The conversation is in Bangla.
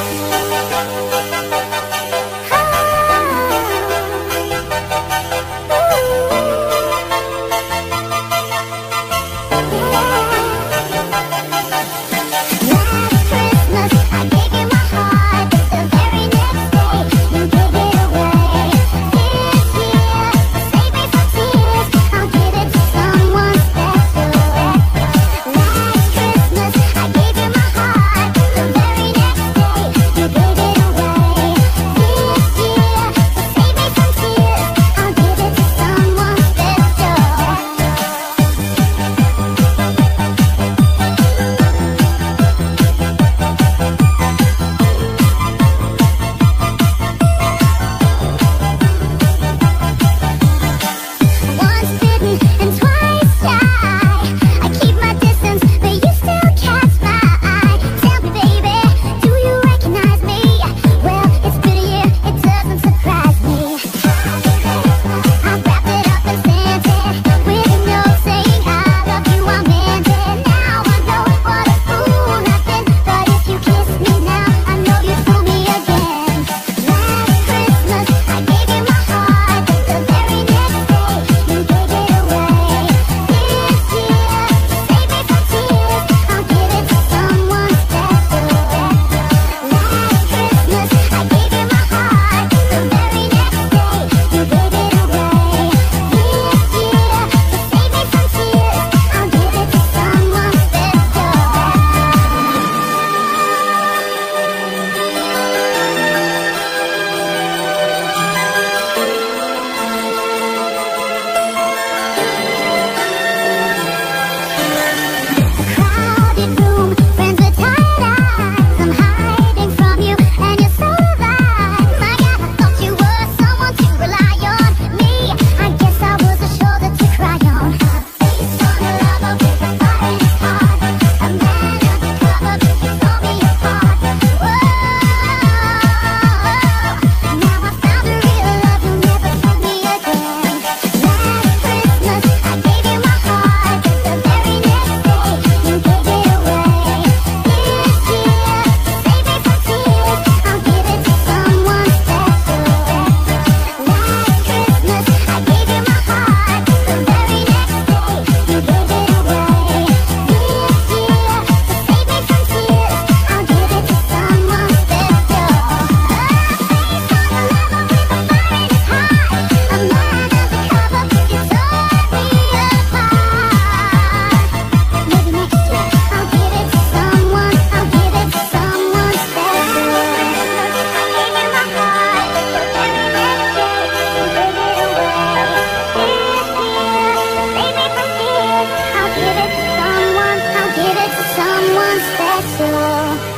someone special